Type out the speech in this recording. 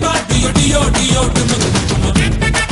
Do bad Dio, Dio, Dio, Dio, Dio,